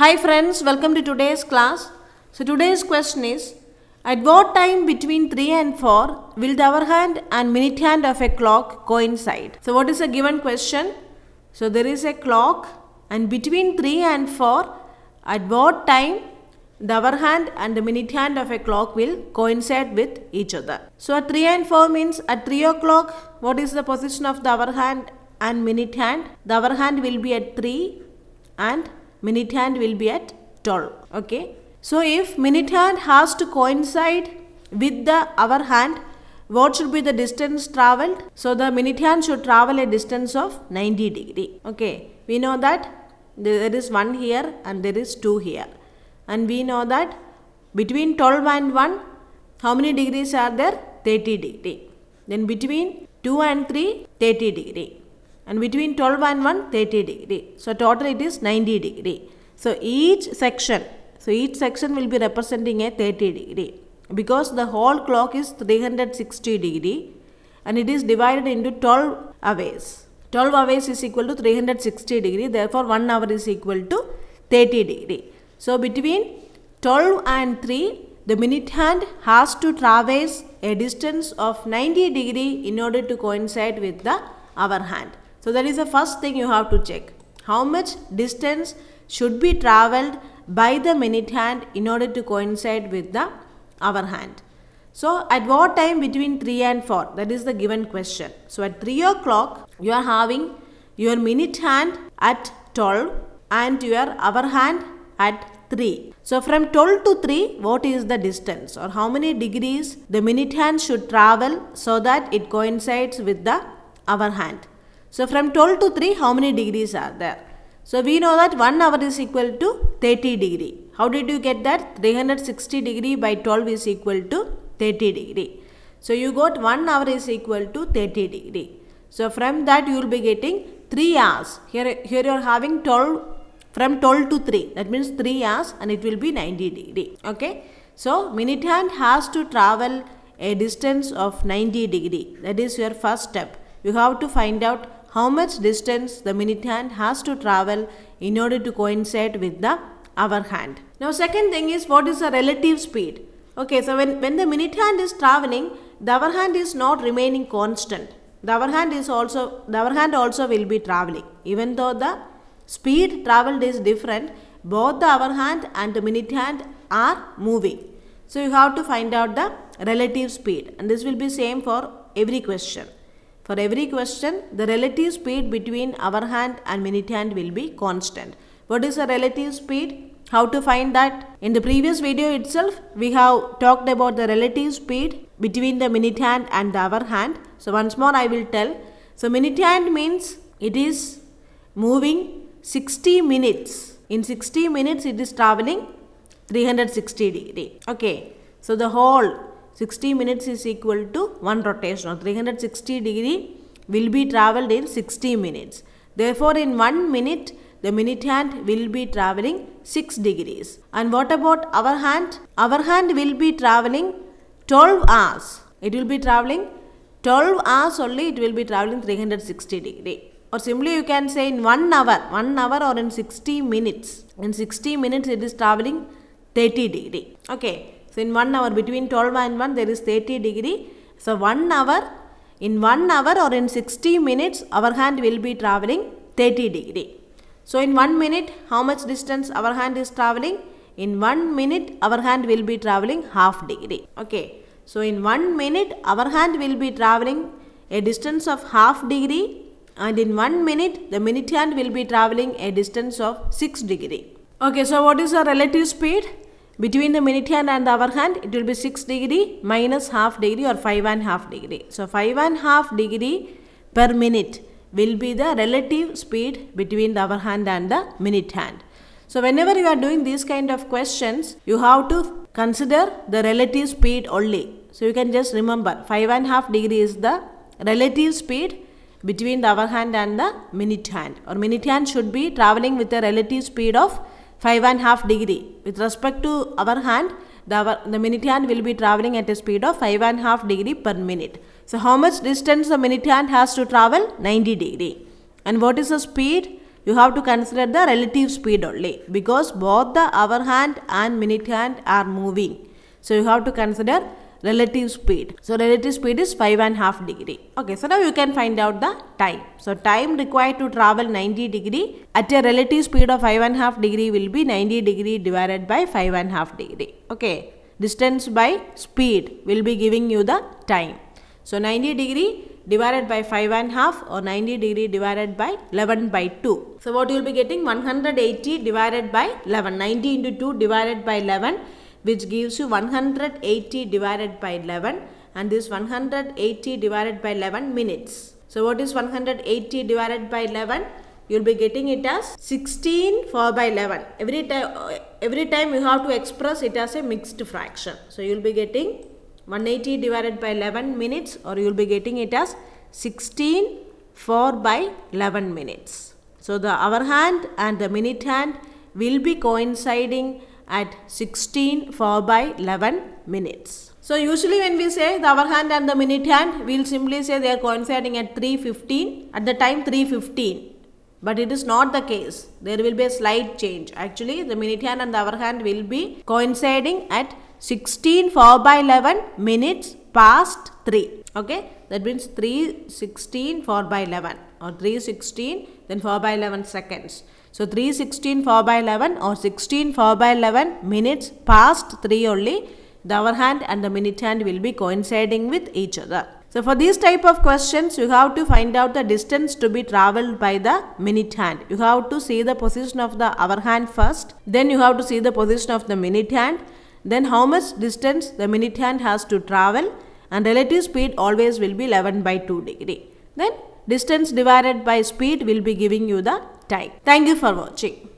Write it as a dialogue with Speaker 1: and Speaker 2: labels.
Speaker 1: Hi friends, welcome to today's class. So today's question is at what time between 3 and 4 will the hour hand and minute hand of a clock coincide? So what is a given question? So there is a clock and between 3 and 4 at what time the hour hand and the minute hand of a clock will coincide with each other. So at 3 and 4 means at 3 o'clock what is the position of the hour hand and minute hand? The hour hand will be at 3 and minute hand will be at 12 okay? So if minute hand has to coincide with the hour hand what should be the distance traveled? So the minute hand should travel a distance of 90 degree okay? We know that there is one here and there is two here. And we know that between 12 and 1 how many degrees are there? 30 degree. Then between 2 and 3 30 degree and between 12 and 1 30 degree. So total it is 90 degree. So each section so each section will be representing a 30 degree. Because the whole clock is 360 degree and it is divided into 12 hours. 12 hours is equal to 360 degree therefore 1 hour is equal to 30 degree. So between 12 and 3 the minute hand has to traverse a distance of 90 degree in order to coincide with the hour hand so that is the first thing you have to check. How much distance should be travelled by the minute hand in order to coincide with the hour hand. So at what time between 3 and 4? That is the given question. So at 3 o'clock you are having your minute hand at 12 and your hour hand at 3. So from 12 to 3 what is the distance or how many degrees the minute hand should travel so that it coincides with the hour hand. So from 12 to 3, how many degrees are there? So we know that 1 hour is equal to 30 degree. How did you get that? 360 degree by 12 is equal to 30 degree. So you got 1 hour is equal to 30 degree. So from that you will be getting 3 hours. Here, here you are having 12 from 12 to 3. That means 3 hours and it will be 90 degree. Okay. So minute hand has to travel a distance of 90 degree. That is your first step. You have to find out how much distance the minute hand has to travel in order to coincide with the hour hand. Now second thing is what is the relative speed? Okay, so when, when the minute hand is traveling, the hour hand is not remaining constant. The hour hand is also, the hour hand also will be traveling. Even though the speed traveled is different, both the hour hand and the minute hand are moving. So you have to find out the relative speed and this will be same for every question. For every question, the relative speed between hour hand and minute hand will be constant. What is the relative speed? How to find that? In the previous video itself, we have talked about the relative speed between the minute hand and the hour hand. So once more I will tell. So minute hand means it is moving 60 minutes. In 60 minutes it is traveling 360 degree. Okay. So the whole 60 minutes is equal to 1 rotation or 360 degree will be travelled in 60 minutes. Therefore, in 1 minute, the minute hand will be travelling 6 degrees. And what about hour hand? Hour hand will be travelling 12 hours. It will be travelling 12 hours only it will be travelling 360 degree. Or simply you can say in 1 hour, 1 hour or in 60 minutes. In 60 minutes it is travelling 30 degree. Okay. So in 1 hour between 12 and 1 there is 30 degree. So 1 hour in 1 hour or in 60 minutes hour hand will be traveling 30 degree. So in 1 minute how much distance hour hand is traveling? In 1 minute hour hand will be traveling half degree. Okay. So in 1 minute hour hand will be traveling a distance of half degree and in 1 minute the minute hand will be traveling a distance of 6 degree. Okay, so what is the relative speed? Between the minute hand and the hour hand, it will be 6 degree minus half degree or 5 and half degree. So 5 and half degree per minute will be the relative speed between the hour hand and the minute hand. So whenever you are doing these kind of questions, you have to consider the relative speed only. So you can just remember 5 and half degree is the relative speed between the hour hand and the minute hand or minute hand should be traveling with a relative speed of 5 and half degree. With respect to hour hand, the, our, the minute hand will be traveling at a speed of 5 and half degree per minute. So how much distance the minute hand has to travel? 90 degree. And what is the speed you have to consider the relative speed only because both the hour hand and minute hand are moving. So you have to consider relative speed. So relative speed is 5 and half degree. Okay, so now you can find out the time. So time required to travel 90 degree at a relative speed of 5 and half degree will be 90 degree divided by 5 and half degree. Okay, distance by speed will be giving you the time. So 90 degree divided by 5 and half or 90 degree divided by 11 by 2. So what you will be getting 180 divided by 11. 90 into 2 divided by 11 which gives you 180 divided by 11 and this 180 divided by 11 minutes. So what is 180 divided by 11? You will be getting it as 16 4 by 11. Every time, uh, every time you have to express it as a mixed fraction. So you will be getting 180 divided by 11 minutes or you will be getting it as 16 4 by 11 minutes. So the hour hand and the minute hand will be coinciding at 16 4 by 11 minutes. So usually when we say the hour hand and the minute hand, we will simply say they are coinciding at 3.15, at the time 3.15. But it is not the case. There will be a slight change. Actually, the minute hand and the hour hand will be coinciding at 16 4 by 11 minutes past 3. Okay, that means 3.16 4 by 11 or 3.16 then 4 by 11 seconds. So 316 4 by 11 or 16 4 by 11 minutes past 3 only the hour hand and the minute hand will be coinciding with each other. So for these type of questions you have to find out the distance to be travelled by the minute hand. You have to see the position of the hour hand first then you have to see the position of the minute hand then how much distance the minute hand has to travel and relative speed always will be 11 by 2 degree. Then distance divided by speed will be giving you the time. Thank you for watching.